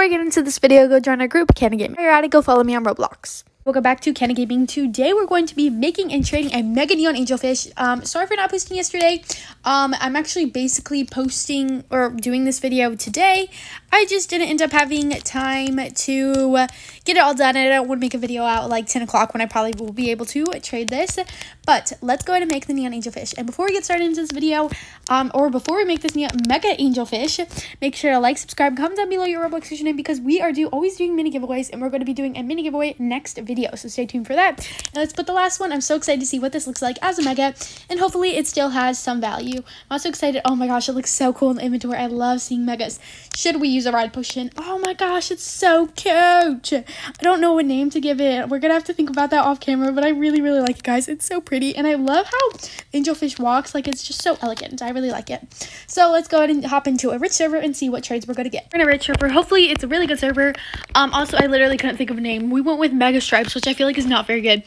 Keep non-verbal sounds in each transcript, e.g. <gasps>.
Before I get into this video, go join our group. While you're at it, go follow me on Roblox. Welcome back to Kanna Gaming. Today we're going to be making and trading a Mega Neon Angelfish. Um, sorry for not posting yesterday. Um, I'm actually basically posting or doing this video today. I just didn't end up having time to get it all done. And I don't want to make a video out like 10 o'clock when I probably will be able to trade this. But let's go ahead and make the Neon Angelfish. And before we get started into this video, um, or before we make this Neon Mega Angelfish, make sure to like, subscribe, comment down below your Roblox username because we are do always doing mini giveaways and we're going to be doing a mini giveaway next video video. So stay tuned for that. Now let's put the last one. I'm so excited to see what this looks like as a mega. And hopefully it still has some value. I'm also excited. Oh my gosh, it looks so cool in the inventory. I love seeing megas. Should we use a ride potion? Oh my gosh, it's so cute. I don't know what name to give it. We're to have to think about that off camera. But I really, really like it, guys. It's so pretty. And I love how Angelfish walks. Like, it's just so elegant. I really like it. So let's go ahead and hop into a rich server and see what trades we're to get. We're in a rich server. Hopefully it's a really good server. Um, also, I literally couldn't think of a name. We went with Mega Strike which I feel like is not very good.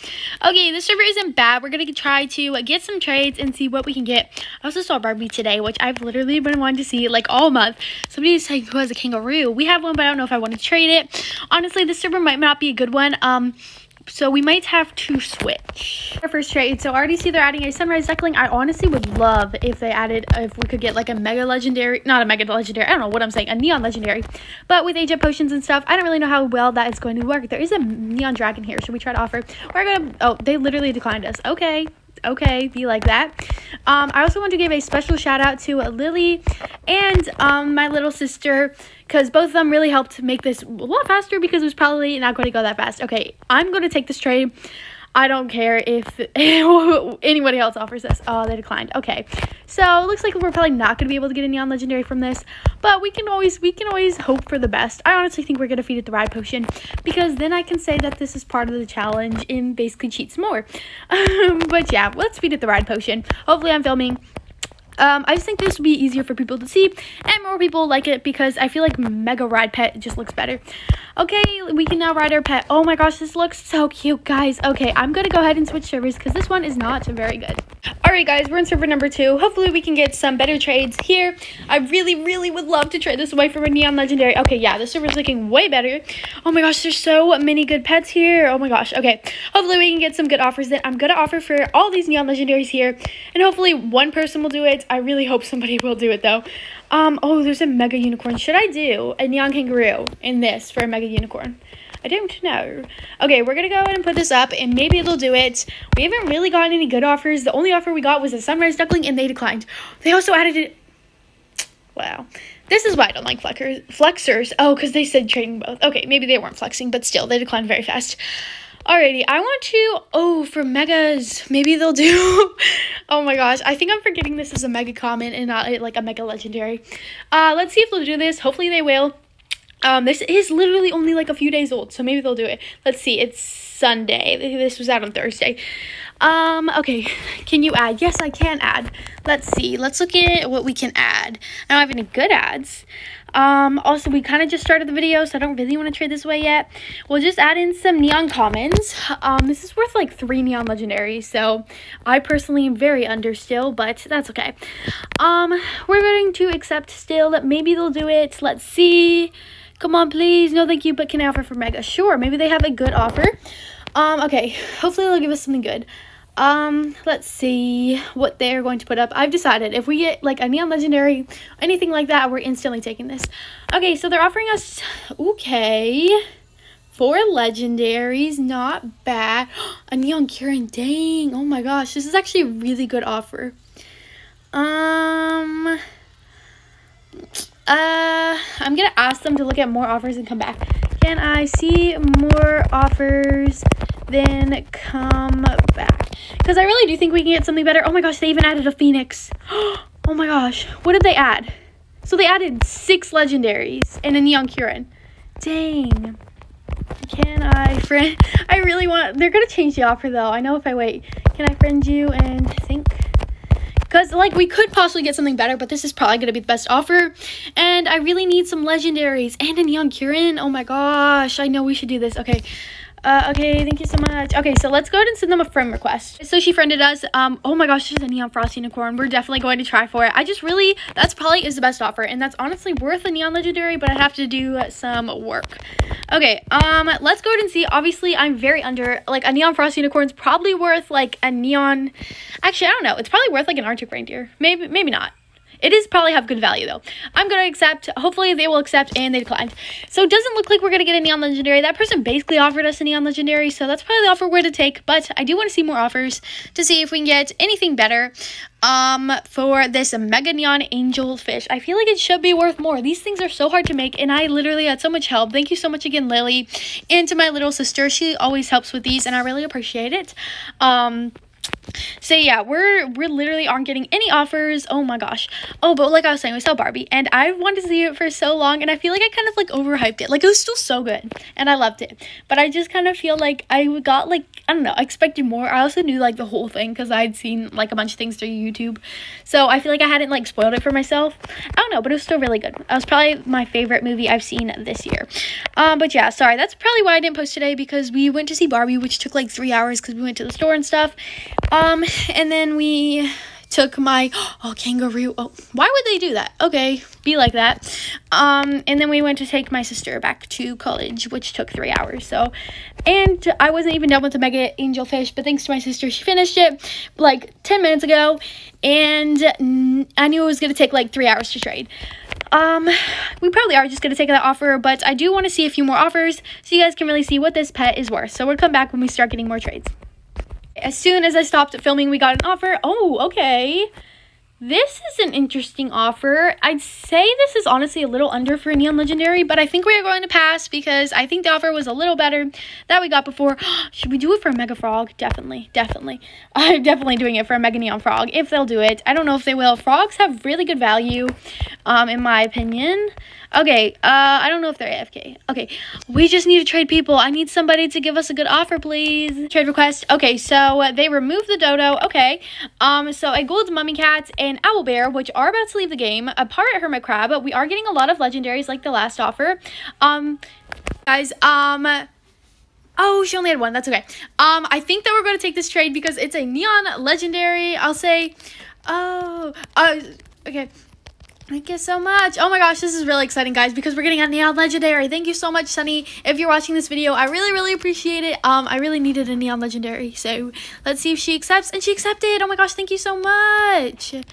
Okay, this server isn't bad. We're going to try to get some trades and see what we can get. I also saw Barbie today, which I've literally been wanting to see like all month. Somebody saying who has a kangaroo. We have one, but I don't know if I want to trade it. Honestly, this server might not be a good one. Um, so we might have to switch. Our first trade. So I already see they're adding a Sunrise Duckling. I honestly would love if they added, if we could get like a Mega Legendary, not a Mega Legendary, I don't know what I'm saying, a Neon Legendary. But with Agent Potions and stuff, I don't really know how well that is going to work. There is a Neon Dragon here. Should we try to offer? We're to, oh, they literally declined us. Okay okay be like that. Um i also want to give a special shout out to lily and um my little sister because both of them really helped make this a lot faster because it was probably not going to go that fast. Okay i'm going to take this trade I don't care if <laughs> anybody else offers this. Oh, they declined. Okay. So, it looks like we're probably not to be able to get any on Legendary from this. But we can always we can always hope for the best. I honestly think we're to feed it the Ride Potion. Because then I can say that this is part of the challenge and basically cheat some more. <laughs> but yeah, let's feed it the Ride Potion. Hopefully I'm filming um, I just think this would be easier for people to see and more people like it because I feel like Mega Ride Pet just looks better. Okay, we can now ride our pet. Oh my gosh, this looks so cute, guys. Okay, I'm going to go ahead and switch servers because this one is not very good. Alright, guys, we're in server number two. Hopefully, we can get some better trades here. I really, really would love to trade this away for a Neon Legendary. Okay, yeah, the server's looking way better. Oh my gosh, there's so many good pets here. Oh my gosh. Okay, hopefully, we can get some good offers that I'm going to offer for all these Neon Legendaries here. And hopefully, one person will do it. I really hope somebody <laughs> will do it, though. Um, oh, there's a Mega Unicorn. Should I do a Neon Kangaroo in this for a Mega Unicorn? I don't know. Okay, we're to go ahead and put this up, and maybe it'll do it. We haven't really gotten any good offers. The only offer we got was a Sunrise Duckling, and they declined. They also added it. Wow. This is why I don't like flexers. flexers. Oh, because they said trading both. Okay, maybe they weren't flexing, but still, they declined very fast. Alrighty, I want to, oh, for megas, maybe they'll do, <laughs> oh my gosh, I think I'm forgetting this is a mega common and not like a mega legendary. Uh, let's see if they'll do this, hopefully they will. Um, this is literally only like a few days old, so maybe they'll do it. Let's see, it's Sunday, this was out on Thursday. Um, okay, can you add? Yes, I can add. Let's see, let's look at what we can add. I don't have any good ads. Um, also, we kind of just started the video, so I don't really want to trade this away yet. We'll just add in some neon commons. Um, this is worth like three neon legendaries, so I personally am very under still, but that's okay. Um, we're going to accept still. That maybe they'll do it. Let's see. Come on, please. No, thank you, but can I offer for Mega? Sure, maybe they have a good offer. Um, okay, hopefully they'll give us something good. Um, let's see what they're going to put up. I've decided if we get like a neon legendary, anything like that, we're instantly taking this. Okay, so they're offering us okay. Four legendaries, not bad. <gasps> A neon Kieran, dang. Oh my gosh, this is actually a really good offer. Um uh I'm gonna ask them to look at more offers and come back. Can I see more offers? Then come back. Because I really do think we can get something better. Oh my gosh, they even added a phoenix. <gasps> Oh my gosh, what did they add? So they added six legendaries and a neon. Dang. Can I friend? <laughs> I really want. They're gonna change the offer though. I know if I wait. Can I friend you and think? Because, like, we could possibly get something better, but this is probably going to be the best offer. And I really need some legendaries and a Neon Kieran. Oh my gosh, I know we should do this. Okay, Uh, okay, thank you so much. Okay, so let's go ahead and send them a friend request. So she friended us. Um, oh my gosh, there's a neon frost unicorn. We're definitely going to try for it. I just really, that's probably is the best offer, and that's honestly worth a neon legendary, but I have to do some work. Okay, um, let's go ahead and see. Obviously, I'm very under, like, a neon frost unicorn's probably worth, like, a neon, actually, I don't know. It's probably worth, like, an arctic reindeer. Maybe, maybe not. It is probably have good value though. I'm gonna accept. Hopefully they will accept and they declined. So it doesn't look like we're gonna get a neon legendary. That person basically offered us a neon legendary, so that's probably the offer we're to take. But I do want to see more offers to see if we can get anything better um for this mega neon angel fish i feel like it should be worth more these things are so hard to make and i literally had so much help thank you so much again lily and to my little sister she always helps with these and i really appreciate it um so yeah, we're we're literally aren't getting any offers. Oh my gosh. Oh, but like I was saying, we saw Barbie, and I wanted to see it for so long, and I feel like I kind of like overhyped it. Like it was still so good, and I loved it. But I just kind of feel like I got like I don't know, I expected more. I also knew like the whole thing because I'd seen like a bunch of things through YouTube, so I feel like I hadn't like spoiled it for myself. I don't know, but it was still really good. It was probably my favorite movie I've seen this year. Um, but yeah, sorry, that's probably why I didn't post today because we went to see Barbie, which took like three hours because we went to the store and stuff. Um, and then we took my <gasps> oh kangaroo. Oh why would they do that? Okay be like that. Um and then we went to take my sister back to college which took three hours so. And i wasn't even done with the mega angel fish but thanks to my sister she finished it like 10 minutes ago. And i knew it was going to take like three hours to trade. Um we probably are just going to take that offer but i do want to see a few more offers so you guys can really see what this pet is worth. So we'll come back when we start getting more trades as soon as I stopped filming, we got an offer. Oh, okay. This is an interesting offer. I'd say this is honestly a little under for a Neon Legendary, but I think we are going to pass because I think the offer was a little better that we got before. <gasps> Should we do it for a Mega Frog? Definitely, definitely. <laughs> I'm definitely doing it for a Mega Neon Frog if they'll do it. I don't know if they will. Frogs have really good value, um, in my opinion. Okay, uh, I don't know if they're AFK. Okay, we just need to trade people. I need somebody to give us a good offer, please. Trade request. Okay, so they removed the dodo. Okay, um, so a gold mummy cat and owl bear, which are about to leave the game. A pirate hermit crab. We are getting a lot of legendaries like the last offer. Um, guys, um... Oh, she only had one. That's okay. Um, I think that we're going to take this trade because it's a neon legendary. I'll say, oh, uh, okay. Thank you so much. Oh my gosh, this is really exciting, guys, because we're getting a Neon Legendary. Thank you so much, Sunny. If you're watching this video, I really, really appreciate it. Um, I really needed a Neon Legendary, so let's see if she accepts. And she accepted. Oh my gosh, thank you so much. Oh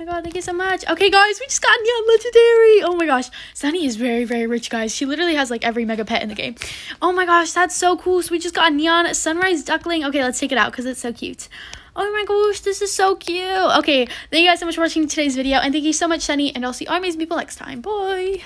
my god, thank you so much. Okay, guys, we just got a Neon Legendary. Oh my gosh. Sunny is very, very rich, guys. She literally has, like, every mega pet in the game. Oh my gosh, that's so cool. So we just got a Neon Sunrise Duckling. Okay, let's take it out because it's so cute. Oh my gosh, this is so cute. Okay, thank you guys so much for watching today's video. And thank you so much, Sunny. And I'll see all amazing people next time. Bye.